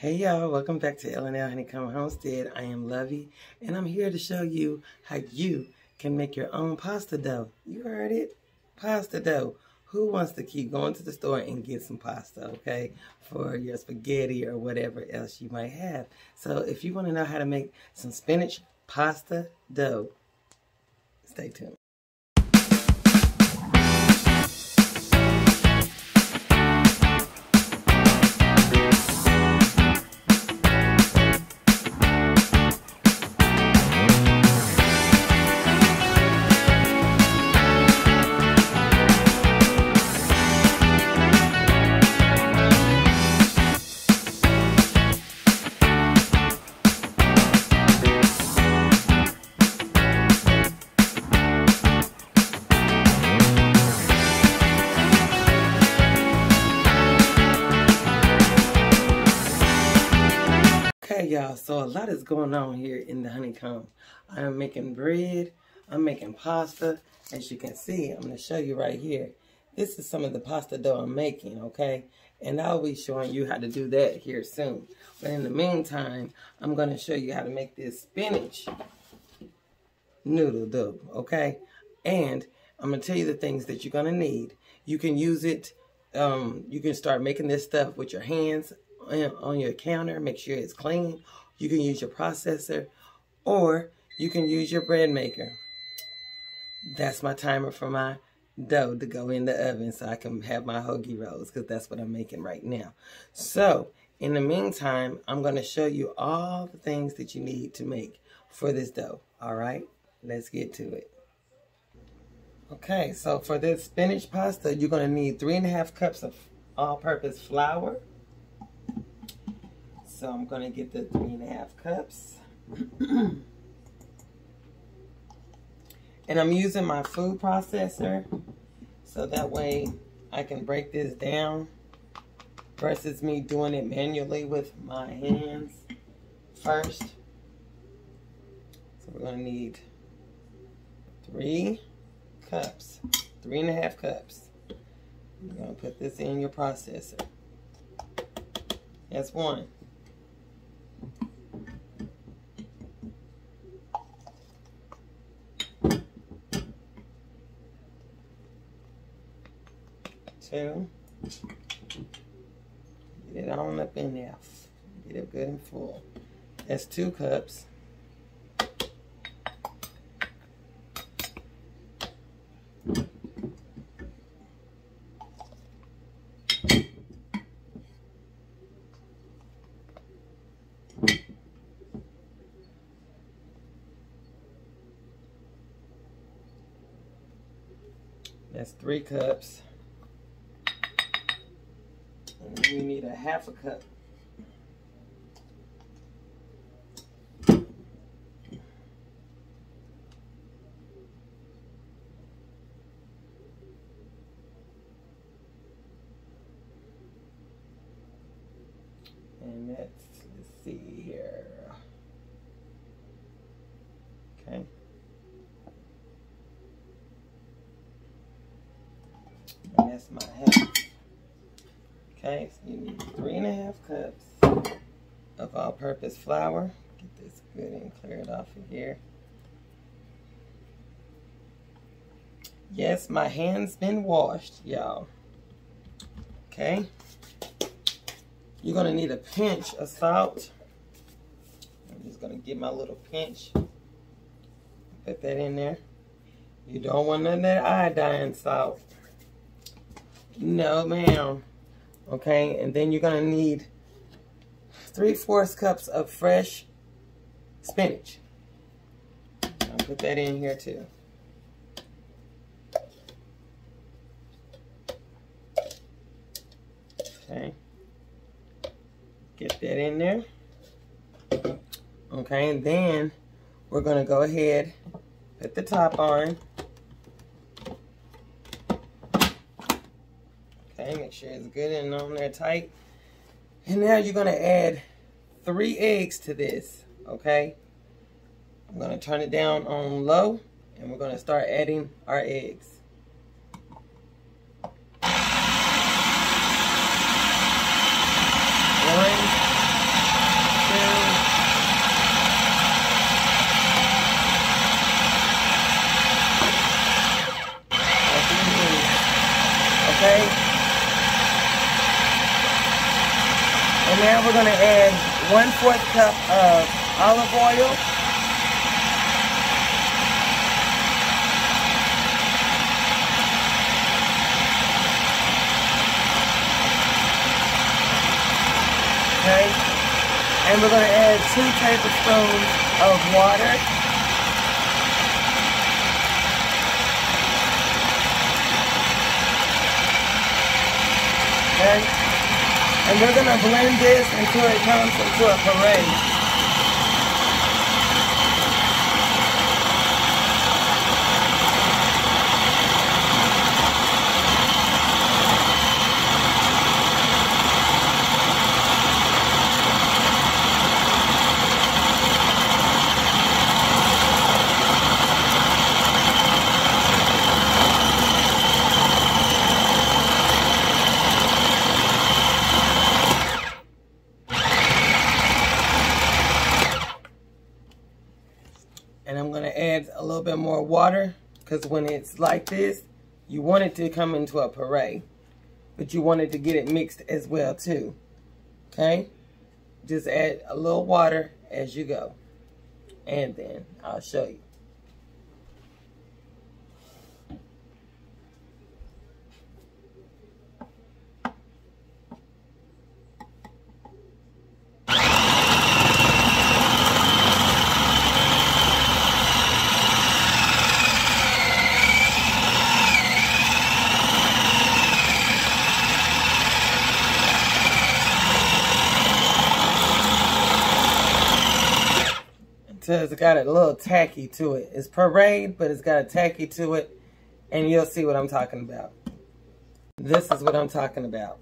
Hey y'all, welcome back to L&L Honeycomb Homestead. I am Lovey, and I'm here to show you how you can make your own pasta dough. You heard it, pasta dough. Who wants to keep going to the store and get some pasta, okay, for your spaghetti or whatever else you might have. So if you want to know how to make some spinach pasta dough, stay tuned. Y'all, so a lot is going on here in the honeycomb. I am making bread, I'm making pasta. As you can see, I'm going to show you right here. This is some of the pasta dough I'm making, okay? And I'll be showing you how to do that here soon. But in the meantime, I'm going to show you how to make this spinach noodle dough, okay? And I'm going to tell you the things that you're going to need. You can use it, um, you can start making this stuff with your hands on your counter. Make sure it's clean. You can use your processor or you can use your bread maker. That's my timer for my dough to go in the oven so I can have my hoagie rolls because that's what I'm making right now. So, in the meantime, I'm going to show you all the things that you need to make for this dough. All right, let's get to it. Okay, so for this spinach pasta, you're going to need three and a half cups of all-purpose flour, so I'm going to get the three and a half cups. and I'm using my food processor so that way I can break this down versus me doing it manually with my hands first. So we're going to need three cups, three and a half cups. You're going to put this in your processor. That's one. Two. Get it on up in there. Get it good and full. That's two cups. That's three cups. And you need a half a cup. And that's, let's see here. Okay. And that's my half. Okay, so you need three and a half cups of all-purpose flour. Get this good and clear it off of here. Yes, my hand's been washed, y'all. Okay. You're going to need a pinch of salt. I'm just going to get my little pinch. Put that in there. You don't want none of that iodine salt. No, ma'am. Okay, and then you're going to need three-fourths cups of fresh spinach. I'll put that in here too. Okay. Get that in there. Okay, and then we're going to go ahead, put the top on. Okay, make sure it's good and on there tight. And now you're going to add three eggs to this, okay? I'm going to turn it down on low, and we're going to start adding our eggs. One, And now we're going to add one fourth cup of olive oil. Okay. And we're going to add two tablespoons of water. Okay. And we're going to blend this until it comes into a puree. little bit more water because when it's like this, you want it to come into a puree. But you want it to get it mixed as well too. Okay? Just add a little water as you go. And then I'll show you. Says it got a little tacky to it. It's parade, but it's got a tacky to it. And you'll see what I'm talking about. This is what I'm talking about.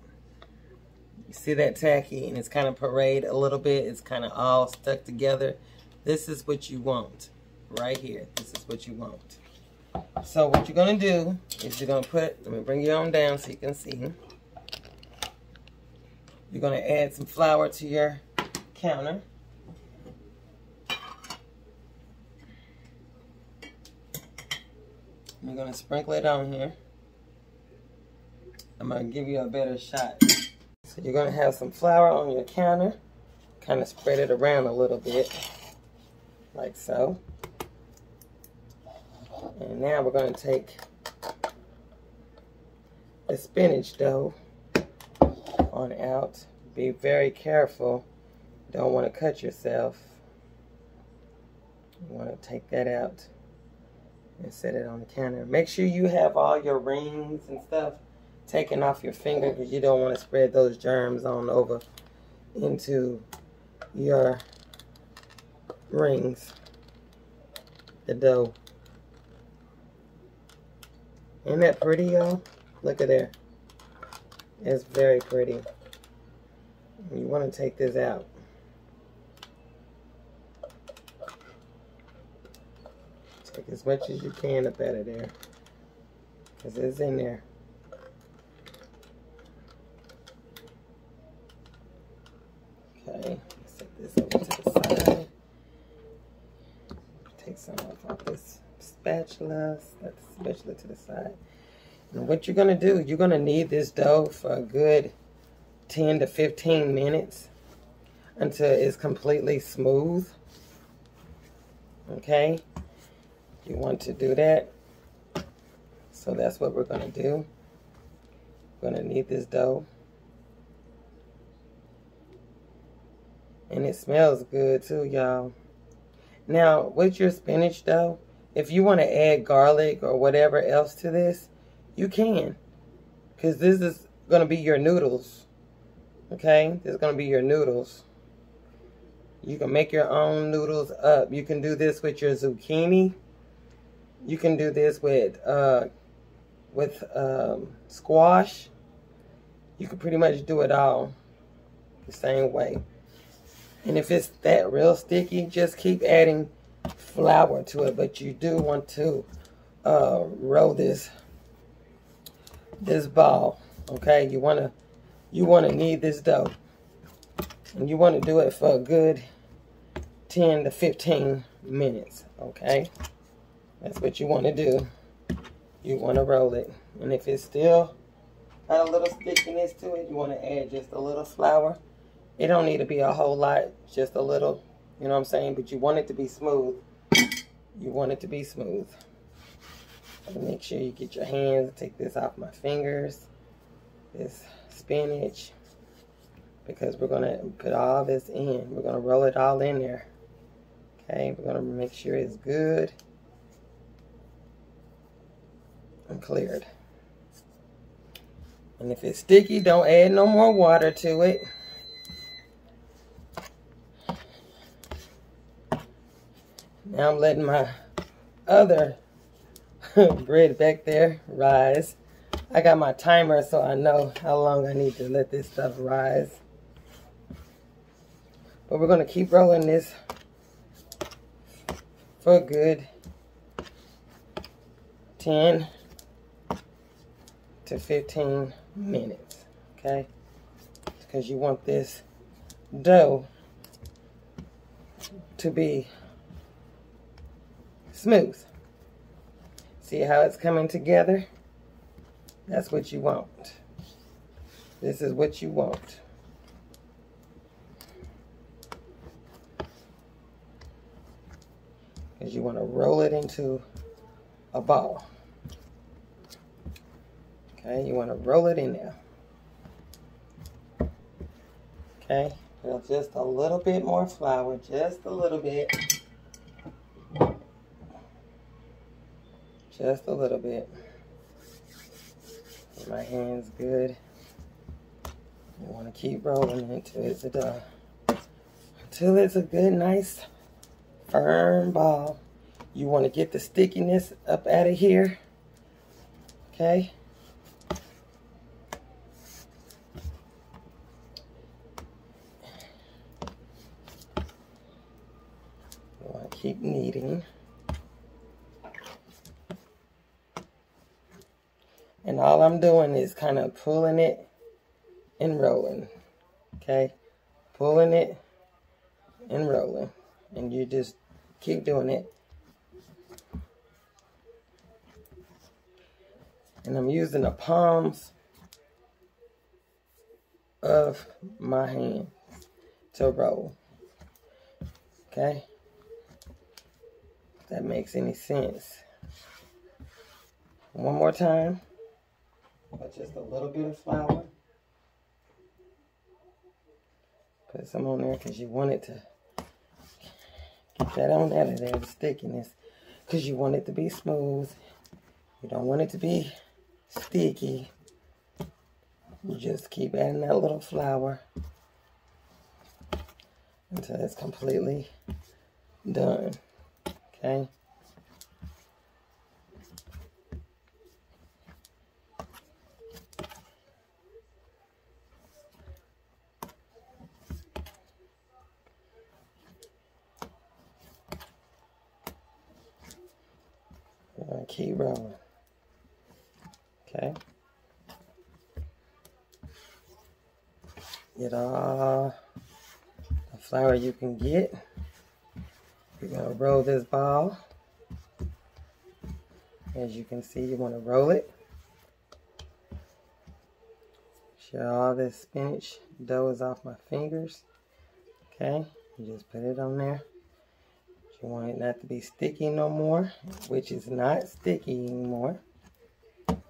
You see that tacky and it's kind of parade a little bit. It's kind of all stuck together. This is what you want right here. This is what you want. So what you're going to do is you're going to put, let me bring you on down so you can see. You're going to add some flour to your counter. I'm going to sprinkle it on here. I'm going to give you a better shot. So you're going to have some flour on your counter. Kind of spread it around a little bit. Like so. And now we're going to take the spinach dough on out. Be very careful. Don't want to cut yourself. You want to take that out and set it on the counter. Make sure you have all your rings and stuff taken off your finger because you don't want to spread those germs on over into your rings, the dough. Isn't that pretty, y'all? Look at there. It's very pretty. You want to take this out. As much as you can up out of there. Because it's in there. Okay, set this over to the side. Take some off of this spatula. Set the spatula to the side. And what you're going to do, you're going to knead this dough for a good 10 to 15 minutes until it's completely smooth. Okay? You want to do that. So that's what we're going to do. We're going to knead this dough. And it smells good too, y'all. Now, with your spinach dough, if you want to add garlic or whatever else to this, you can. Because this is going to be your noodles. Okay? This is going to be your noodles. You can make your own noodles up. You can do this with your zucchini. You can do this with uh, with um, squash. You can pretty much do it all the same way. And if it's that real sticky, just keep adding flour to it. But you do want to uh, roll this this ball. Okay, you wanna you wanna knead this dough, and you want to do it for a good 10 to 15 minutes. Okay. That's what you want to do. You want to roll it. And if it's still got a little stickiness to it, you want to add just a little flour It don't need to be a whole lot, just a little, you know what I'm saying? But you want it to be smooth. You want it to be smooth. Make sure you get your hands, take this off my fingers, this spinach, because we're gonna put all this in. We're gonna roll it all in there. Okay, we're gonna make sure it's good and cleared. And if it's sticky, don't add no more water to it. Now I'm letting my other bread back there rise. I got my timer so I know how long I need to let this stuff rise. But we're going to keep rolling this for good 10 to 15 minutes, okay? Because you want this dough to be smooth. See how it's coming together? That's what you want. This is what you want. Because you want to roll it into a ball. Okay, you want to roll it in there. Okay, just a little bit more flour, just a little bit. Just a little bit. Get my hands good. You want to keep rolling until it's a done. Until it's a good, nice, firm ball. You want to get the stickiness up out of here. Okay. Keep kneading. And all I'm doing is kind of pulling it and rolling. Okay? Pulling it and rolling. And you just keep doing it. And I'm using the palms of my hand to roll. Okay? That makes any sense. One more time. But just a little bit of flour. Put some on there because you want it to get that on out of there, the stickiness. Because you want it to be smooth. You don't want it to be sticky. You just keep adding that little flour until it's completely done. Okay. keep rolling. Okay. Get all the flour you can get. You're going to roll this ball. As you can see, you want to roll it. Sure all this spinach dough is off my fingers. Okay, you just put it on there. You want it not to be sticky no more, which is not sticky anymore. But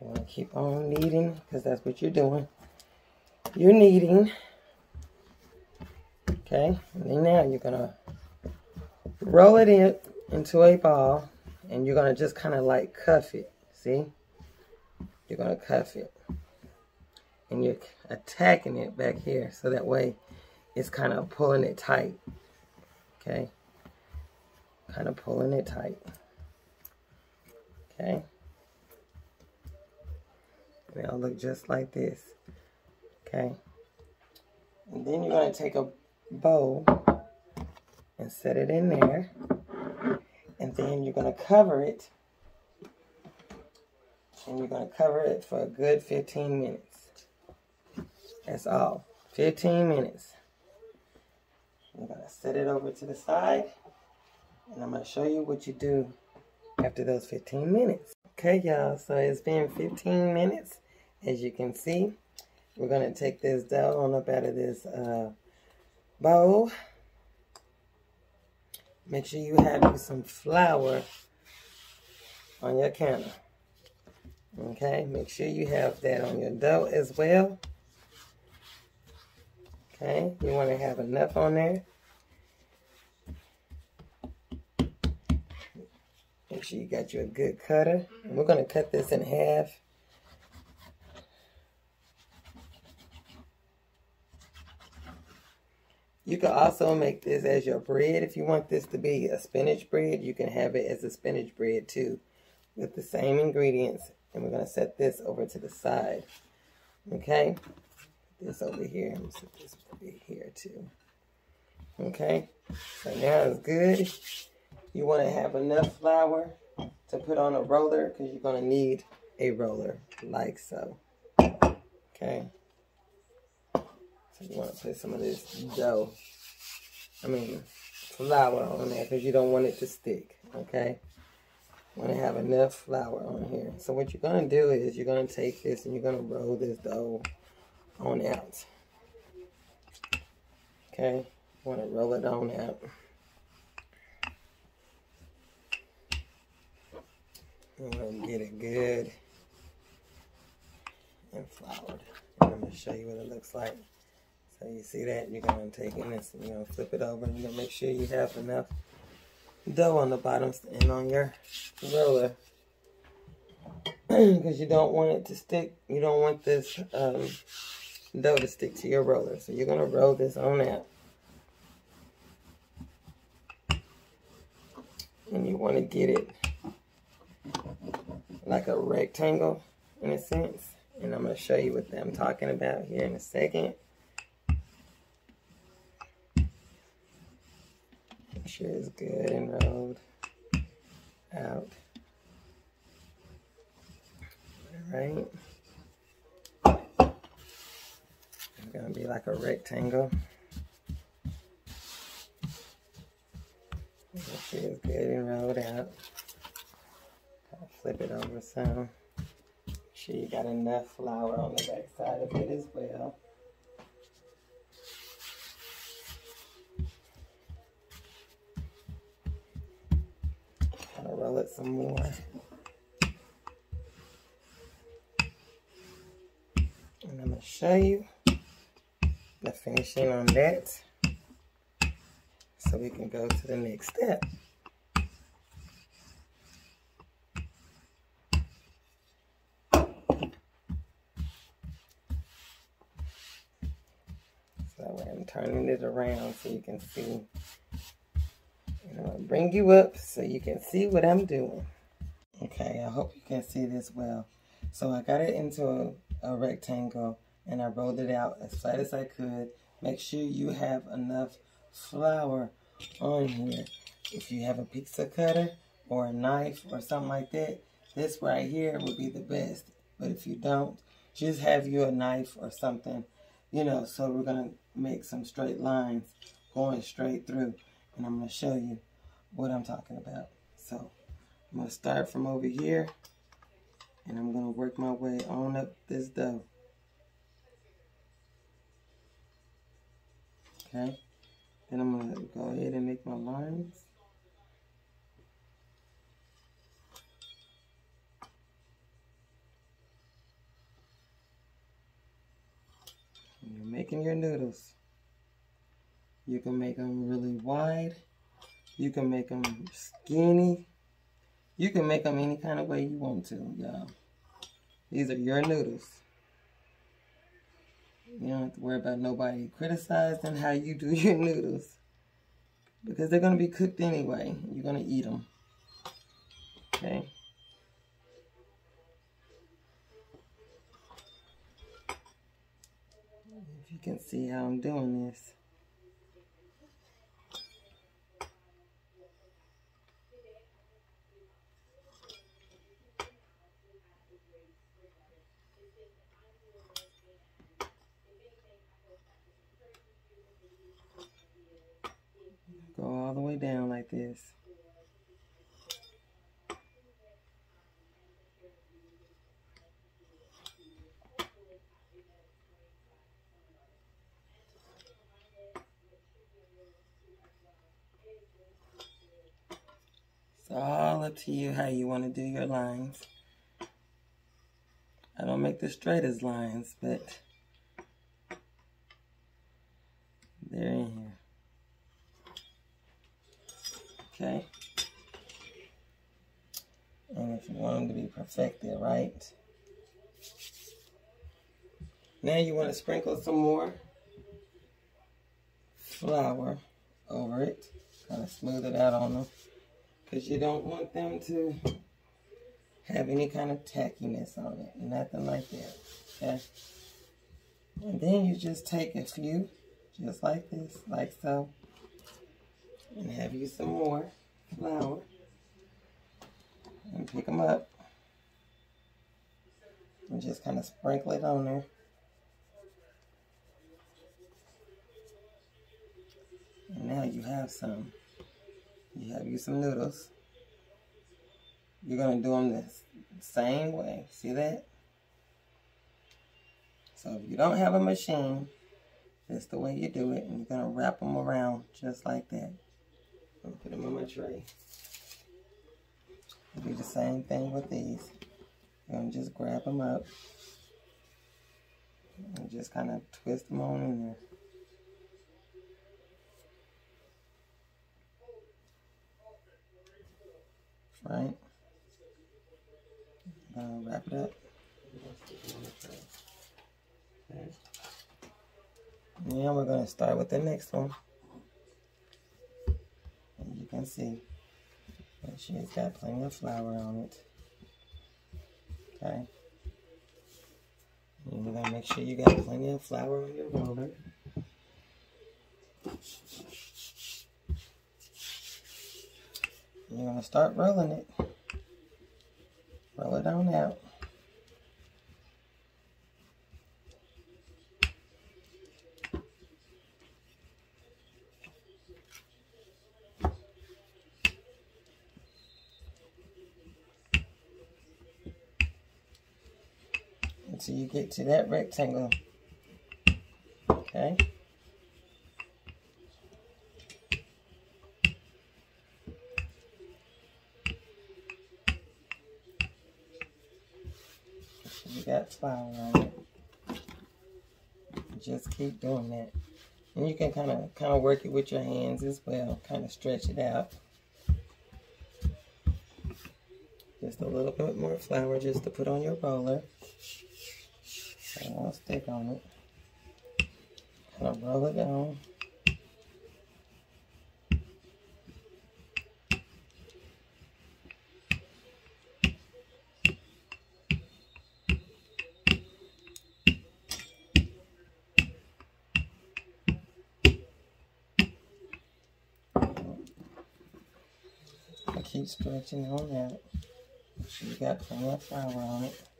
you want to keep on kneading because that's what you're doing. You're kneading. Okay, and then now you're going to roll it in into a ball and you're going to just kind of like cuff it. See? You're going to cuff it. And you're attacking it back here so that way it's kind of pulling it tight. Okay? Kind of pulling it tight. Okay? It'll look just like this. Okay? And then you're going to take a bowl and set it in there. And then you're going to cover it. And you're going to cover it for a good 15 minutes. That's all. 15 minutes. I'm going to set it over to the side. And I'm going to show you what you do after those 15 minutes. Okay, y'all. So it's been 15 minutes. As you can see, we're going to take this dough on up out of this uh, bowl. Make sure you have some flour on your counter. Okay, make sure you have that on your dough as well. Okay, you want to have enough on there. Make sure you got you a good cutter. And we're going to cut this in half. You can also make this as your bread. If you want this to be a spinach bread, you can have it as a spinach bread too with the same ingredients and we're going to set this over to the side. Okay? This over here. I'm going to set this over here too. Okay? So now it's good. You want to have enough flour to put on a roller because you're going to need a roller like so. Okay? You want to put some of this dough, I mean flour on there because you don't want it to stick. Okay? want to have enough flour on here. So what you're going to do is you're going to take this and you're going to roll this dough on out. Okay, you want to roll it on out. You want to get it good and floured. I'm going to show you what it looks like. So you see that, you're going to take and you're to flip it over and you're going to make sure you have enough dough on the bottom and on your roller. Because you don't want it to stick you don't want this um, dough to stick to your roller. So you're going to roll this on out. And you want to get it like a rectangle in a sense. And I'm going to show you what I'm talking about here in a second sure is good and rolled out. Alright. It's going to be like a rectangle. Make sure it's good and rolled out. I'll flip it over some. Make sure you got enough flour on the back side of it as well. Roll it some more. And I'm going to show you the finishing on that so we can go to the next step. So I'm turning it around so you can see I'm going to bring you up so you can see what I'm doing. Okay, I hope you can see this well. So I got it into a, a rectangle and I rolled it out as flat as I could. Make sure you have enough flour on here. If you have a pizza cutter or a knife or something like that, this right here would be the best. But if you don't, just have you a knife or something, you know, so we're going to make some straight lines going straight through and I'm going to show you what I'm talking about. So I'm going to start from over here and I'm going to work my way on up this dough. Okay. Then I'm going to go ahead and make my lines. you're making your noodles. You can make them really wide. You can make them skinny. You can make them any kind of way you want to, y'all. These are your noodles. You don't have to worry about nobody criticizing how you do your noodles. Because they're going to be cooked anyway. You're going to eat them. Okay. If you can see how I'm doing this. all the way down like this. It's all up to you how you want to do your lines. I don't make the straightest lines, but they're in here. Okay. And if you want them to be perfected, right? Now you want to sprinkle some more flour over it. Kind of smooth it out on them. Because you don't want them to have any kind of tackiness on it. Nothing like that. Okay? And then you just take a few, just like this, like so. And have you some more flour. And pick them up. And just kind of sprinkle it on there. And now you have some. You have you some noodles. You're going to do them the same way. See that? So if you don't have a machine, that's the way you do it. And you're going to wrap them around just like that. I'm put them on my tray. Do the same thing with these. To just grab them up. And just kind of twist them on in there. Right? Wrap it up. Now we're going to start with the next one. And can see that she's got plenty of flour on it. Okay. You're to make sure you got plenty of flour on your roller. You're to start rolling it. Roll it on out. Until you get to that rectangle. Okay. You got flour on it. Just keep doing that. And you can kind of kind of work it with your hands as well. Kind of stretch it out. Just a little bit more flour just to put on your roller. And stick on it. Kind of roll it down. keep stretching on that. You got plenty of flour on it.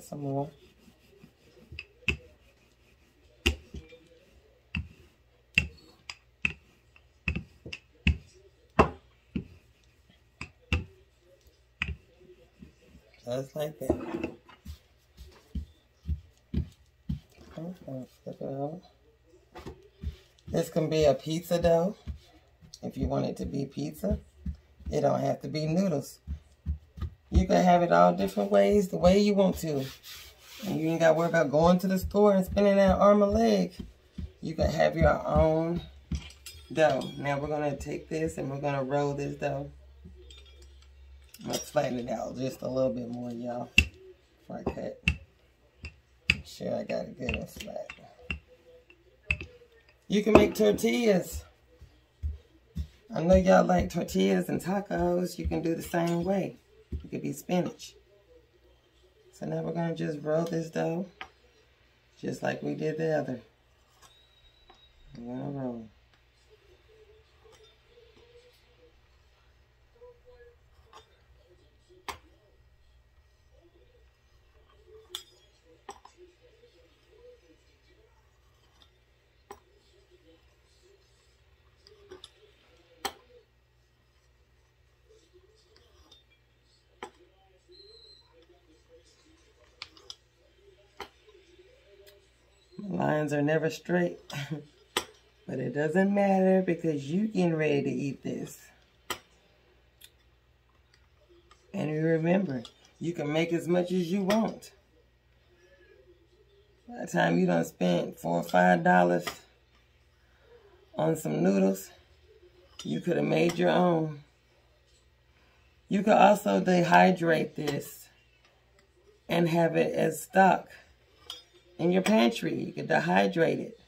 Some more. Just like that. This can be a pizza dough. If you want it to be pizza. It don't have to be noodles. You can have it all different ways, the way you want to. And you ain't got to worry about going to the store and spending that arm and leg. You can have your own dough. Now we're going to take this and we're going to roll this dough. I'm going to flatten it out just a little bit more, y'all, before I cut Make sure I got it good and flat. You can make tortillas. I know y'all like tortillas and tacos. You can do the same way. It could be spinach. So now we're going to just roll this dough just like we did the other. We're going to roll. Lines are never straight. but it doesn't matter because you getting ready to eat this. And remember, you can make as much as you want. By the time you don't spend four or five dollars on some noodles, you could have made your own. You could also dehydrate this and have it as stock in your pantry. You could dehydrate it.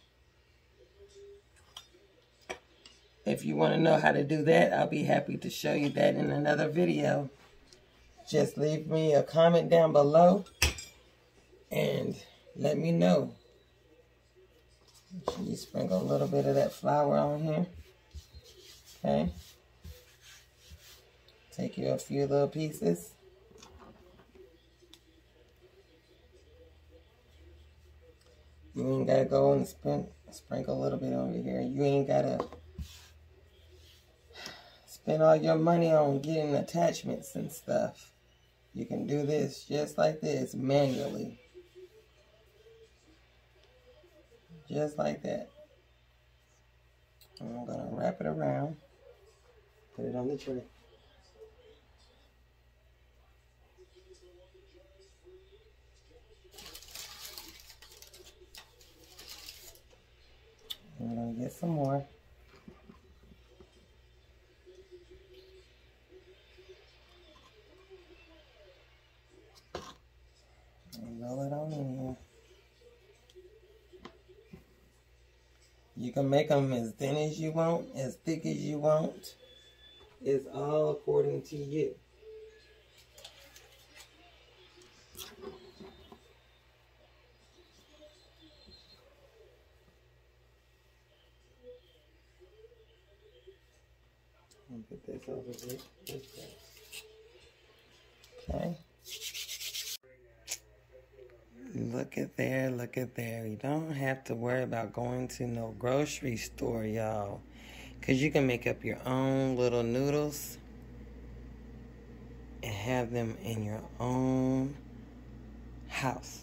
If you want to know how to do that, I'll be happy to show you that in another video. Just leave me a comment down below and let me know. You sprinkle a little bit of that flour on here. Okay. Take you a few little pieces. You ain't gotta go and sprinkle a little bit over here. You ain't gotta spend all your money on getting attachments and stuff. You can do this just like this manually. Just like that. I'm gonna wrap it around, put it on the tray. I'm going to get some more. And roll it on in here. You can make them as thin as you want, as thick as you want. It's all according to you. Okay. Look at there, look at there. You don't have to worry about going to no grocery store, y'all. Because you can make up your own little noodles and have them in your own house.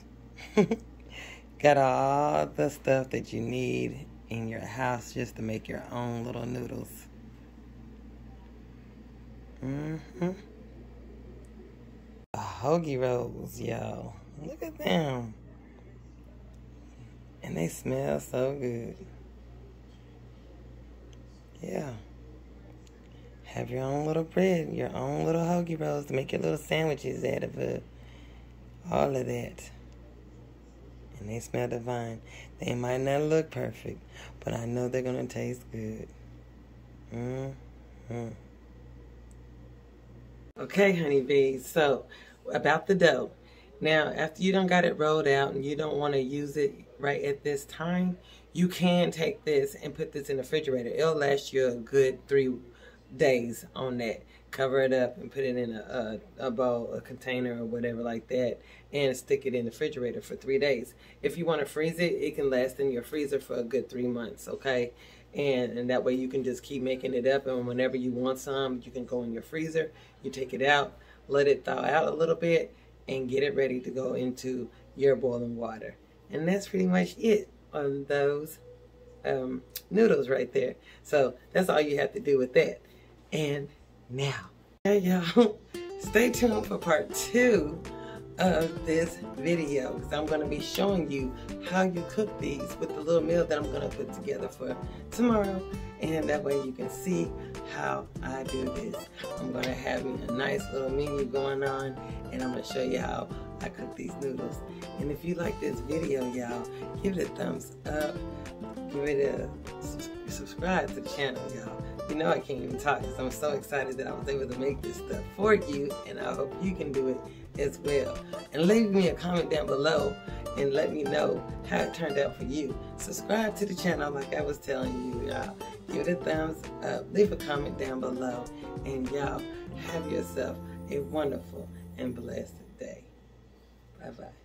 Got all the stuff that you need in your house just to make your own little noodles. Mm-hmm. Hoagie rolls, y'all. Look at them. And they smell so good. Yeah. Have your own little bread, your own little hoagie rolls to make your little sandwiches out of it. All of that. And they smell divine. They might not look perfect, but I know they're going to taste good. Mm-hmm. Okay, honeybees. So, about the dough. Now, after you don't got it rolled out and you don't want to use it right at this time, you can take this and put this in the refrigerator. It'll last you a good three days on that. Cover it up and put it in a, a, a bowl, a container or whatever like that and stick it in the refrigerator for three days. If you want to freeze it, it can last in your freezer for a good three months, okay? and and that way you can just keep making it up and whenever you want some you can go in your freezer you take it out let it thaw out a little bit and get it ready to go into your boiling water. And that's pretty much it on those um, noodles right there. So that's all you have to do with that. And now hey y'all stay tuned for part two of this video because I'm going to be showing you how you cook these with the little meal that I'm going to put together for tomorrow and that way you can see how I do this. I'm going to have a nice little menu going on and I'm going to show you how I cook these noodles. And if you like this video, y'all, give it a thumbs up. Give it a subscribe to the channel, y'all. You know I can't even talk because I'm so excited that I was able to make this stuff for you and I hope you can do it as well. And leave me a comment down below and let me know how it turned out for you. Subscribe to the channel like I was telling you, y'all. Give it a thumbs up. Leave a comment down below. And y'all, have yourself a wonderful and blessed day. Bye-bye.